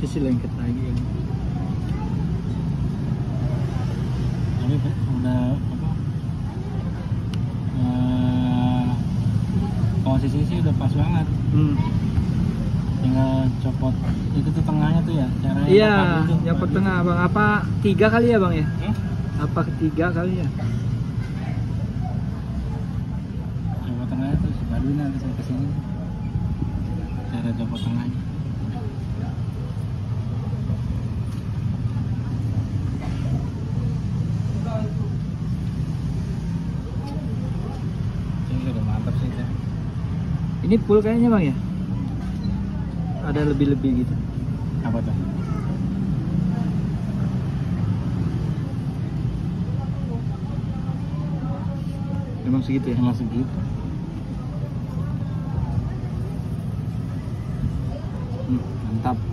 sisi lengket lagi ya Tapi udah apa? Eh, posisi sih udah pas banget. hmm. Tinggal copot itu tuh tengahnya tuh ya. Caranya iya Pak? pertengah bang apa tiga kali ya bang ya Hmm? apa ketiga kali ya Copot tengahnya tuh nanti saya ke sini. Cara copot tengahnya. Ini udah mantap sih Teh. Ini full kayaknya bang ya ada lebih-lebih gitu Apa tuh? memang segitu ya Emang segitu. Hmm. Mantap.